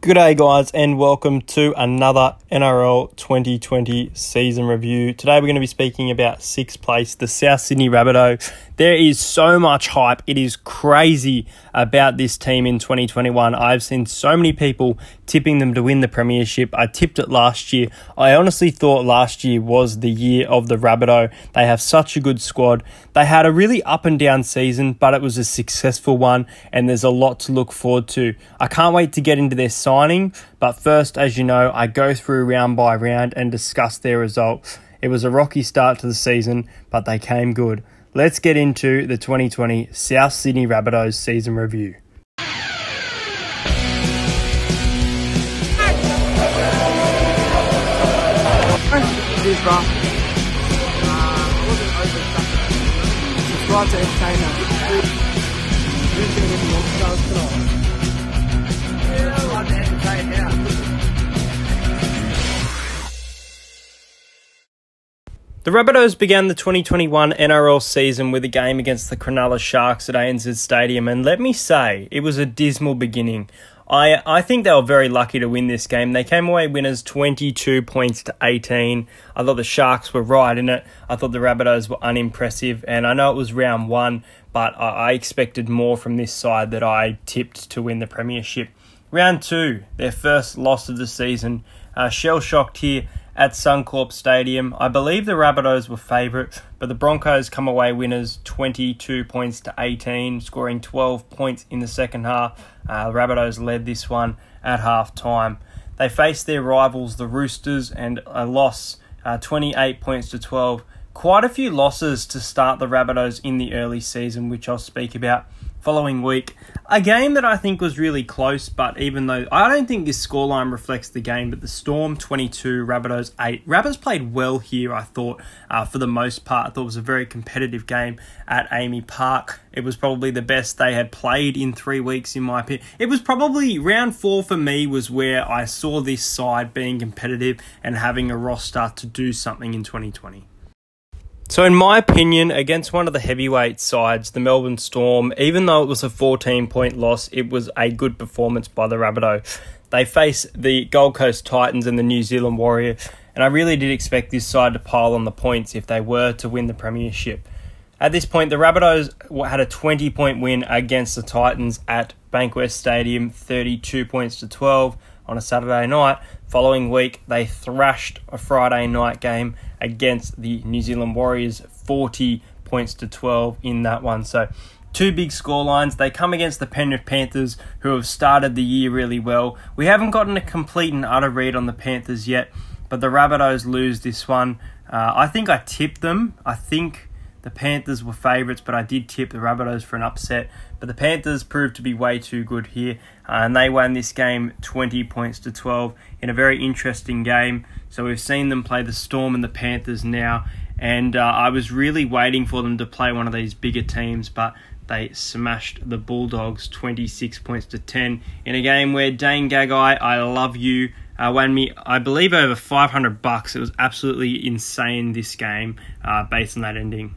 G'day, guys, and welcome to another NRL 2020 season review. Today, we're going to be speaking about sixth place, the South Sydney Rabbitoh. There is so much hype. It is crazy about this team in 2021. I've seen so many people tipping them to win the Premiership. I tipped it last year. I honestly thought last year was the year of the Rabbitoh. They have such a good squad. They had a really up and down season, but it was a successful one, and there's a lot to look forward to. I can't wait to get into their signing, but first, as you know, I go through round by round and discuss their results. It was a rocky start to the season, but they came good. Let's get into the 2020 South Sydney Rabbitohs season review. To. The Rabbitohs began the 2021 NRL season with a game against the Cronulla Sharks at ANZ Stadium, and let me say, it was a dismal beginning. I, I think they were very lucky to win this game. They came away winners 22 points to 18. I thought the Sharks were right in it. I thought the Rabbitohs were unimpressive, and I know it was round one, but I, I expected more from this side that I tipped to win the Premiership. Round two, their first loss of the season. Uh, shell shocked here at Suncorp Stadium. I believe the Rabbitohs were favourite, but the Broncos come away winners 22 points to 18, scoring 12 points in the second half. Uh, Rabbitohs led this one at half time. They faced their rivals, the Roosters, and a loss uh, 28 points to 12. Quite a few losses to start the Rabbitohs in the early season, which I'll speak about following week. A game that I think was really close, but even though I don't think this scoreline reflects the game, but the Storm 22, Rabbitohs 8. Rabbits played well here, I thought, uh, for the most part. I thought it was a very competitive game at AAMI Park. It was probably the best they had played in three weeks, in my opinion. It was probably round four for me, was where I saw this side being competitive and having a roster to do something in 2020. So, in my opinion, against one of the heavyweight sides, the Melbourne Storm, even though it was a 14 point loss, it was a good performance by the Rabbitoh. They face the Gold Coast Titans and the New Zealand Warrior, and I really did expect this side to pile on the points if they were to win the Premiership. At this point, the Rabbitohs had a 20 point win against the Titans at Bankwest Stadium, 32 points to 12 on a Saturday night. Following week, they thrashed a Friday night game against the New Zealand Warriors, 40 points to 12 in that one. So, two big score lines. They come against the Penrith Panthers, who have started the year really well. We haven't gotten a complete and utter read on the Panthers yet, but the Rabbitohs lose this one. Uh, I think I tipped them. I think the Panthers were favourites, but I did tip the Rabbitohs for an upset. But the Panthers proved to be way too good here, uh, and they won this game 20 points to 12 in a very interesting game. So we've seen them play the Storm and the Panthers now, and uh, I was really waiting for them to play one of these bigger teams, but they smashed the Bulldogs 26 points to 10 in a game where Dane Gagai, I love you, uh, won me, I believe, over 500 bucks. It was absolutely insane this game uh, based on that ending.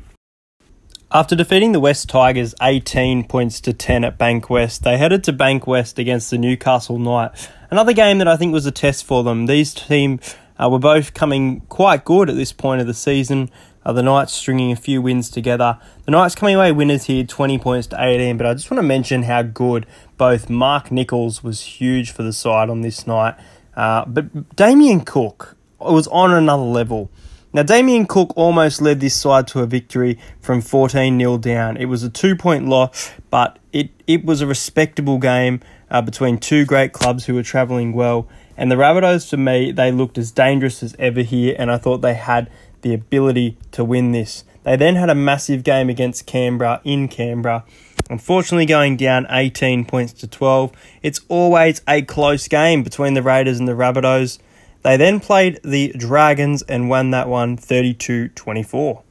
After defeating the West Tigers 18 points to 10 at Bankwest, they headed to Bankwest against the Newcastle Knight. Another game that I think was a test for them. These teams uh, were both coming quite good at this point of the season. Uh, the Knights stringing a few wins together. The Knights coming away winners here, 20 points to 18. But I just want to mention how good both Mark Nicholls was huge for the side on this night. Uh, but Damien Cook was on another level. Now, Damien Cook almost led this side to a victory from 14 0 down. It was a two point loss, but it, it was a respectable game uh, between two great clubs who were travelling well. And the Rabbitohs, for me, they looked as dangerous as ever here, and I thought they had the ability to win this. They then had a massive game against Canberra in Canberra. Unfortunately, going down 18 points to 12. It's always a close game between the Raiders and the Rabbitohs. They then played the Dragons and won that one 32 24.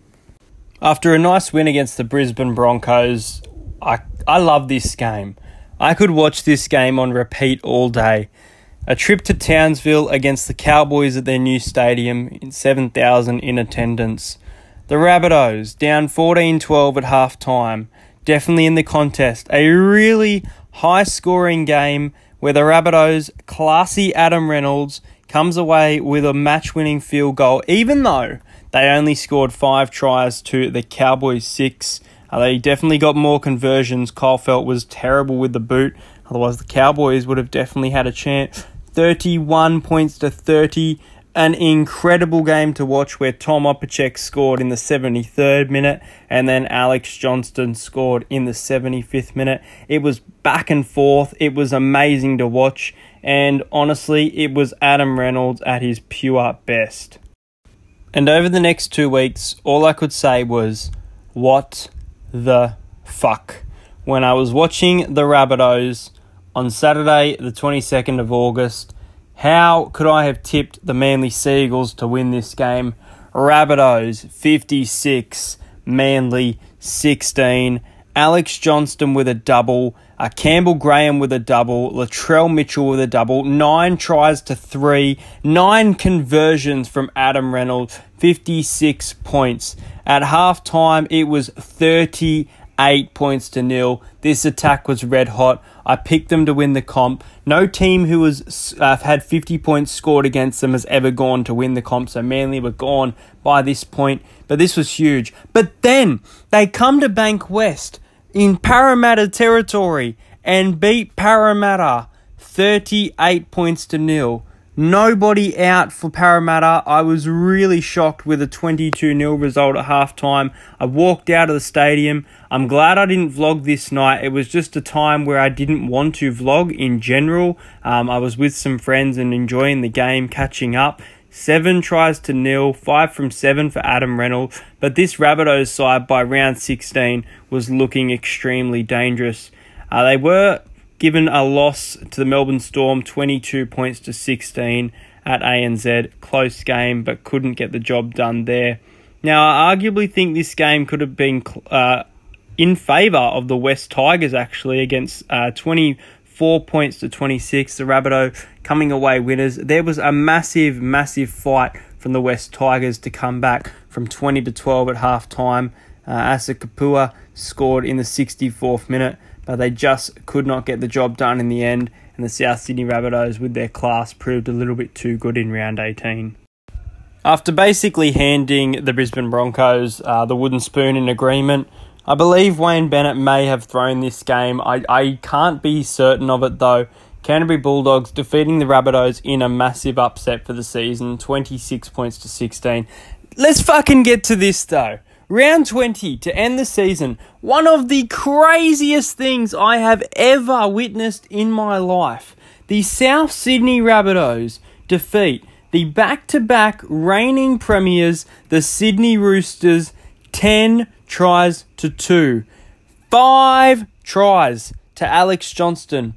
After a nice win against the Brisbane Broncos, I, I love this game. I could watch this game on repeat all day. A trip to Townsville against the Cowboys at their new stadium in 7,000 in attendance. The Rabbitohs down 14 12 at half time. Definitely in the contest. A really high scoring game where the Rabbitohs, classy Adam Reynolds, comes away with a match winning field goal, even though they only scored five tries to the Cowboys six. Uh, they definitely got more conversions. Kyle Feldt was terrible with the boot. Otherwise, the Cowboys would have definitely had a chance. 31 points to 30 an incredible game to watch where Tom Opacic scored in the 73rd minute and then Alex Johnston scored in the 75th minute. It was back and forth. It was amazing to watch. And honestly, it was Adam Reynolds at his pure best. And over the next two weeks, all I could say was, what the fuck? When I was watching the Rabbitohs on Saturday, the 22nd of August, how could I have tipped the Manly Sea Eagles to win this game? Rabbitohs 56, Manly 16. Alex Johnston with a double, uh, Campbell Graham with a double, Latrell Mitchell with a double, nine tries to three, nine conversions from Adam Reynolds, 56 points. At halftime, it was 38 points to nil. This attack was red hot. I picked them to win the comp. No team who has uh, had 50 points scored against them has ever gone to win the comp, so Manly were gone by this point. But this was huge. But then they come to Bankwest in Parramatta territory and beat Parramatta 38 points to nil. Nobody out for Parramatta. I was really shocked with a 22 0 result at halftime. I walked out of the stadium. I'm glad I didn't vlog this night. It was just a time where I didn't want to vlog in general. Um, I was with some friends and enjoying the game, catching up. Seven tries to nil, five from seven for Adam Reynolds. But this Rabbitohs side by round 16 was looking extremely dangerous. Uh, they were given a loss to the Melbourne Storm 22 points to 16 at ANZ. Close game, but couldn't get the job done there. Now, I arguably think this game could have been uh, in favour of the West Tigers actually against uh, 24 points to 26. The Rabbitoh coming away winners. There was a massive, massive fight from the West Tigers to come back from 20 to 12 at half time. Uh, Asu Kepaoa scored in the 64th minute but they just could not get the job done in the end, and the South Sydney Rabbitohs, with their class, proved a little bit too good in round 18. After basically handing the Brisbane Broncos uh, the wooden spoon in agreement, I believe Wayne Bennett may have thrown this game. I, I can't be certain of it though. Canterbury Bulldogs defeating the Rabbitohs in a massive upset for the season, 26 points to 16. Let's fucking get to this though. Round 20 to end the season. One of the craziest things I have ever witnessed in my life. The South Sydney Rabbitohs defeat the back to back reigning premiers, the Sydney Roosters, 10 tries to 2. Five tries to Alex Johnston.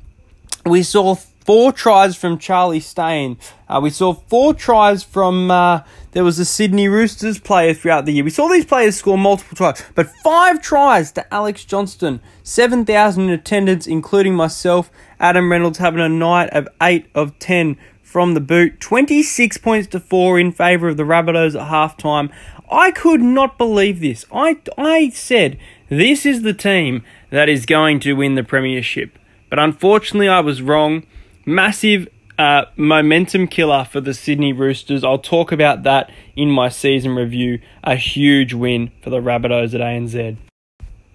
We saw four tries from Charlie Staines. Uh, we saw four tries from. Uh, there was a Sydney Roosters player throughout the year. We saw these players score multiple tries, but five tries to Alex Johnston. 7,000 in attendance, including myself. Adam Reynolds having a night of 8 of 10 from the boot. 26 points to 4 in favour of the Rabbitohs at halftime. I could not believe this. I, I said, this is the team that is going to win the Premiership. But unfortunately, I was wrong. Massive uh, momentum killer for the Sydney Roosters. I'll talk about that in my season review. A huge win for the Rabbitohs at ANZ.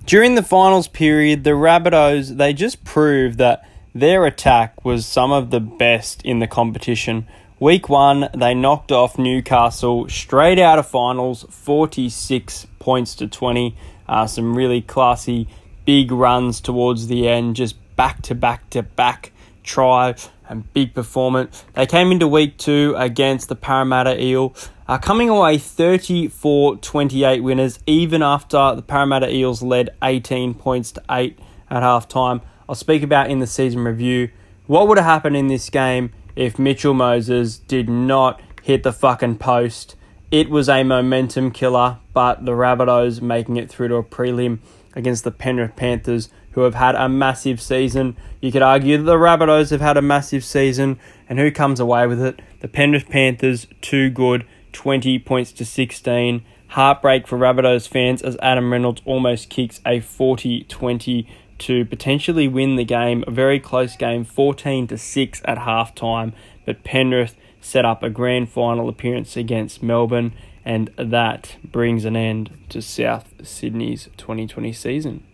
During the finals period, the Rabbitohs they just proved that their attack was some of the best in the competition. Week one, they knocked off Newcastle straight out of finals, 46 points to 20. Uh, some really classy big runs towards the end, just back to back to back try and big performance. They came into week two against the Parramatta Eel, uh, coming away 34 28 winners, even after the Parramatta Eels led 18 points to 8 at half time. I'll speak about in the season review what would have happened in this game if Mitchell Moses did not hit the fucking post. It was a momentum killer, but the Rabbitohs making it through to a prelim against the Penrith Panthers, who have had a massive season. You could argue that the Rabbitohs have had a massive season, and who comes away with it? The Penrith Panthers, too good, 20 points to 16. Heartbreak for Rabbitohs fans as Adam Reynolds almost kicks a 40 20 to potentially win the game, a very close game, 14 to 6 at halftime, but Penrith set up a grand final appearance against Melbourne and that brings an end to South Sydney's 2020 season.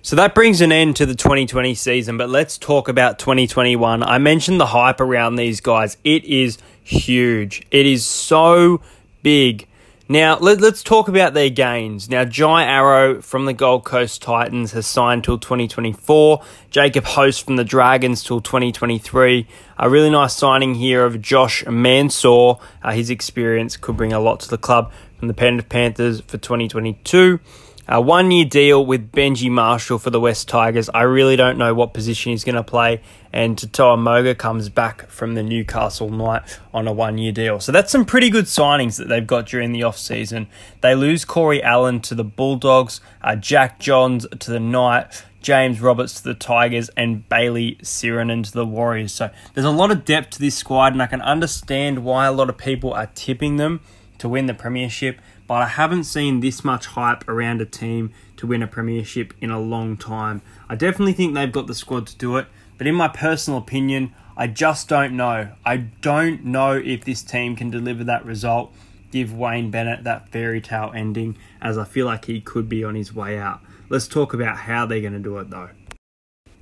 So that brings an end to the 2020 season, but let's talk about 2021. I mentioned the hype around these guys. It is huge. It is so big. Now, let, us talk about their gains. Now, Jai Arrow from the Gold Coast Titans has signed till 2024. Jacob Host from the Dragons till 2023. A really nice signing here of Josh Mansour. Uh, his experience could bring a lot to the club from the Penrith Panthers for 2022. A one year deal with Benji Marshall for the West Tigers. I really don't know what position he's going to play. And Tautau Moga comes back from the Newcastle Knight on a one year deal. So that's some pretty good signings that they've got during the off season. They lose Corey Allen to the Bulldogs, uh, Jack Johns to the Knight. James Roberts to the Tigers and Bayley Sironen to the Warriors. So there's a lot of depth to this squad, and I can understand why a lot of people are tipping them to win the Premiership but I haven't seen this much hype around a team to win a premiership in a long time. I definitely think they've got the squad to do it, but in my personal opinion, I just don't know. I don't know if this team can deliver that result, give Wayne Bennett that fairy tale ending, as I feel like he could be on his way out. Let's talk about how they're going to do it though.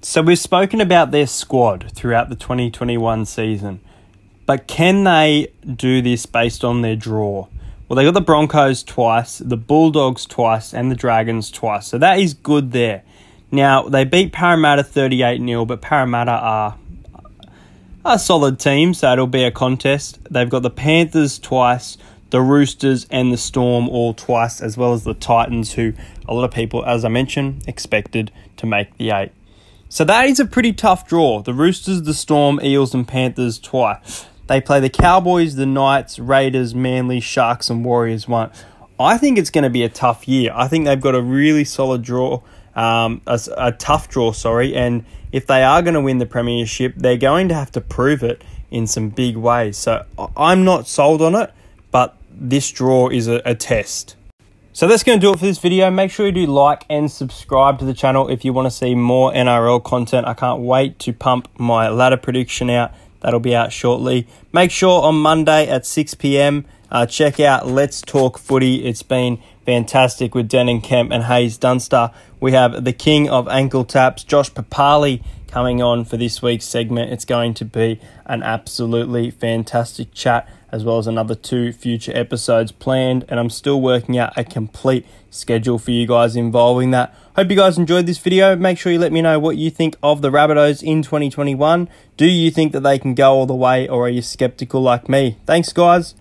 So, we've spoken about their squad throughout the 2021 season, but can they do this based on their draw? Well, they got the Broncos twice, the Bulldogs twice, and the Dragons twice. So that is good there. Now, they beat Parramatta 38 0, but Parramatta are a solid team, so it'll be a contest. They've got the Panthers twice, the Roosters, and the Storm all twice, as well as the Titans, who a lot of people, as I mentioned, expected to make the eight. So that is a pretty tough draw. The Roosters, the Storm, Eels, and Panthers twice. They play the Cowboys, the Knights, Raiders, Manly, Sharks, and Warriors one. I think it's going to be a tough year. I think they've got a really solid draw, um, a, a tough draw, sorry. And if they are going to win the Premiership, they're going to have to prove it in some big ways. So I'm not sold on it, but this draw is a, a test. So that's going to do it for this video. Make sure you do like and subscribe to the channel if you want to see more NRL content. I can't wait to pump my ladder prediction out That'll be out shortly. Make sure on Monday at 6 p.m. Uh, check out Let's Talk Footy. It's been fantastic with Denan Kemp and Hayes Dunster. We have the king of ankle taps, Josh Papalii, coming on for this week's segment. It's going to be an absolutely fantastic chat as well as another two future episodes planned. And I'm still working out a complete schedule for you guys involving that. Hope you guys enjoyed this video. Make sure you let me know what you think of the Rabbitohs in 2021. Do you think that they can go all the way or are you skeptical like me? Thanks, guys.